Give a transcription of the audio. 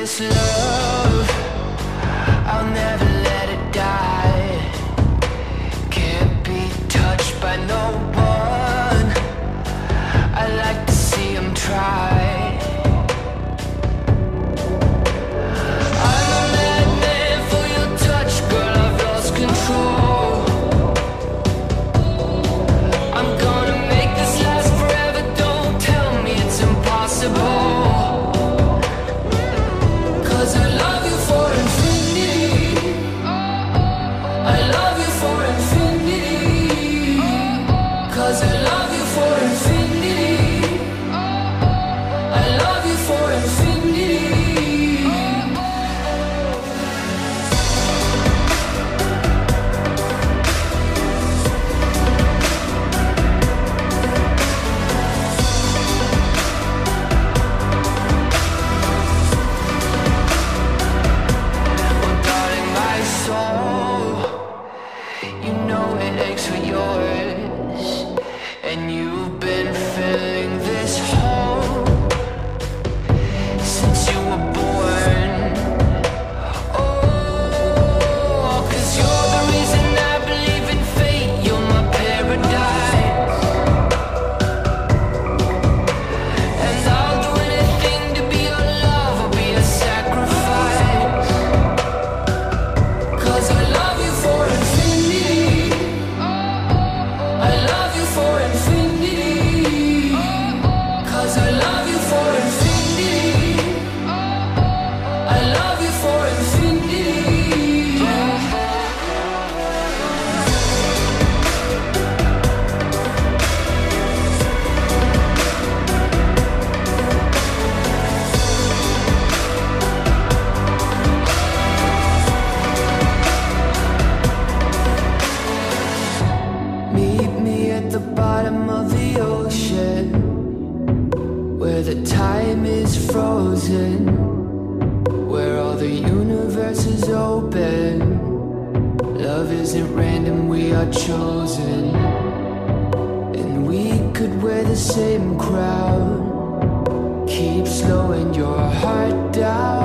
this love. legs yours, and you. the bottom of the ocean Where the time is frozen Where all the universe is open. Love isn't random, we are chosen. And we could wear the same crown. Keep slowing your heart down.